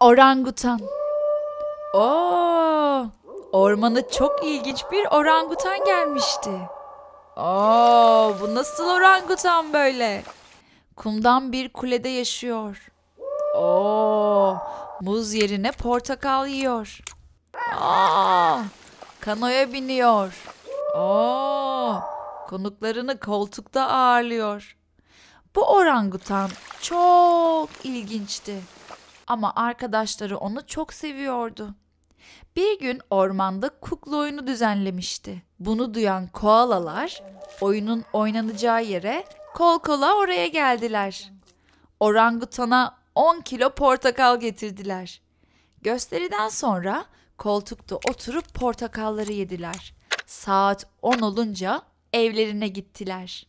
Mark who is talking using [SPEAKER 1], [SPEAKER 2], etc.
[SPEAKER 1] Orangutan. Oo, ormana çok ilginç bir orangutan gelmişti. Oo, bu nasıl orangutan böyle? Kumdan bir kulede yaşıyor. Oo, muz yerine portakal yiyor. Aa, kanoya biniyor. Oo, konuklarını koltukta ağırlıyor. Bu orangutan çok ilginçti. Ama arkadaşları onu çok seviyordu. Bir gün ormanda kukla oyunu düzenlemişti. Bunu duyan koalalar oyunun oynanacağı yere kol kola oraya geldiler. Orangutana 10 kilo portakal getirdiler. Gösteriden sonra koltukta oturup portakalları yediler. Saat 10 olunca evlerine gittiler.